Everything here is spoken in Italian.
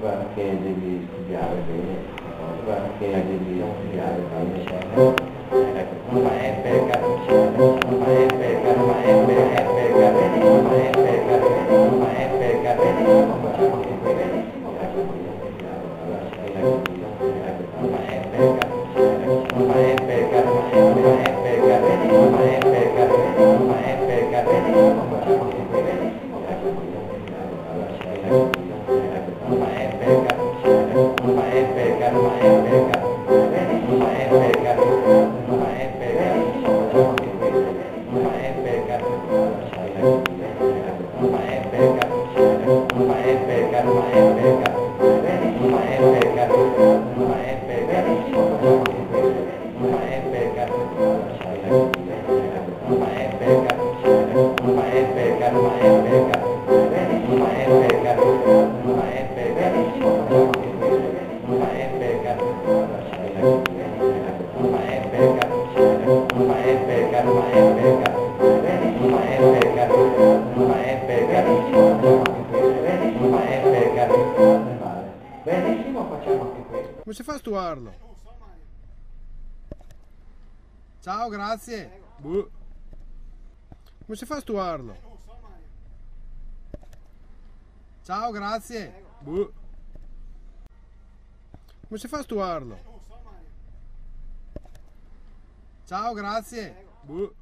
guarda che devi studiare bene, guarda che devi studiare bene, Come si fa a stuarlo? Ciao, grazie. Buh. Come si fa a stuarlo? Ciao, grazie. Buh. Come si fa a stuarlo? Ciao, grazie. Buh.